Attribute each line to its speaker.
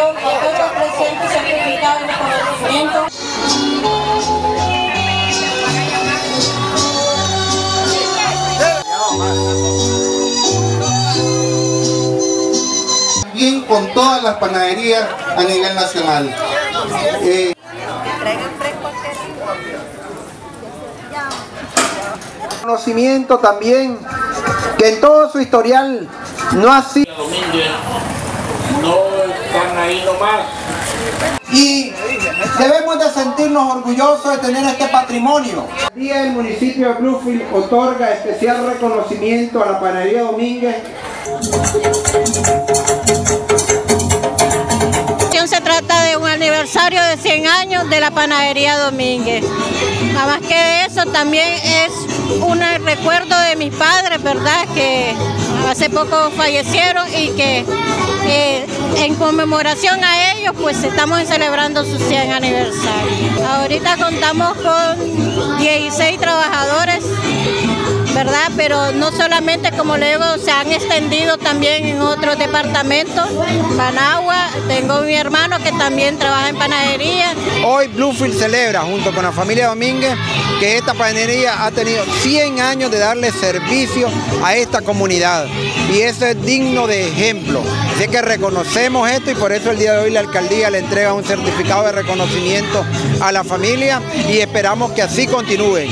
Speaker 1: Quiero que todos presentes sean invitados en reconocimiento. Bien con todas las panaderías a nivel nacional. Eh,
Speaker 2: conocimiento también que en todo su historial no ha sido
Speaker 3: ahí nomás.
Speaker 2: y debemos de sentirnos orgullosos de tener este patrimonio. El día el municipio de Bluefield otorga especial reconocimiento a la panadería Domínguez
Speaker 4: Se trata de un aniversario de 100 años de la panadería Domínguez. Nada más que eso también es un recuerdo de mis padres, ¿verdad? Que hace poco fallecieron y que en conmemoración a ellos pues estamos celebrando su 100 aniversario. Ahorita contamos con 16 trabajadores ¿verdad? Pero no solamente, como le digo, se han extendido también en otros departamentos. Managua, tengo mi hermano que también trabaja en panadería.
Speaker 2: Hoy Bluefield celebra junto con la familia Domínguez que esta panadería ha tenido 100 años de darle servicio a esta comunidad y eso es digno de ejemplo. Así que reconocemos esto y por eso el día de hoy la alcaldía le entrega un certificado de reconocimiento a la familia y esperamos que así continúe.